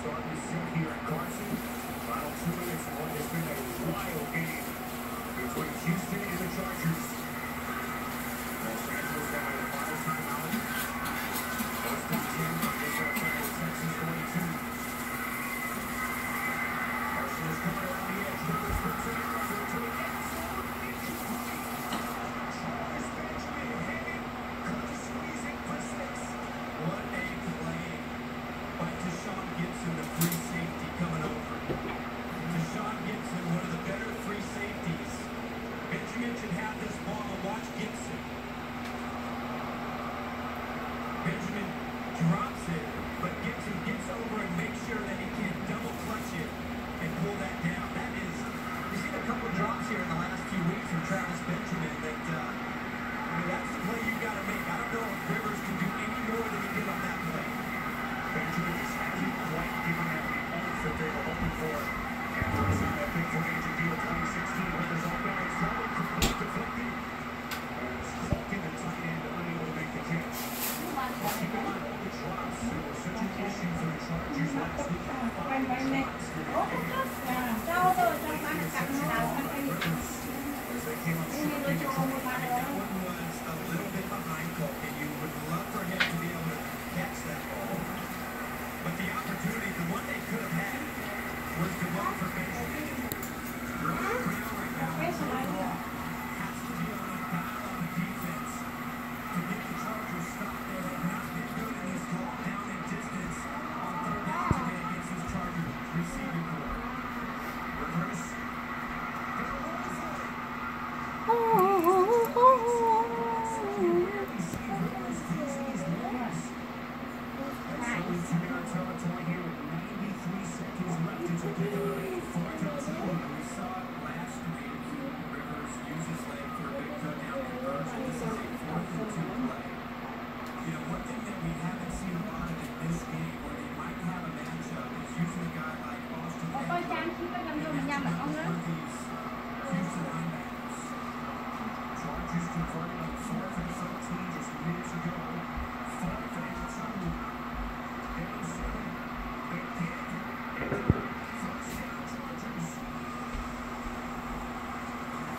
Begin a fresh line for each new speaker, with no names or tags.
starting to sink here in Carson. Final two minutes.
Thank you.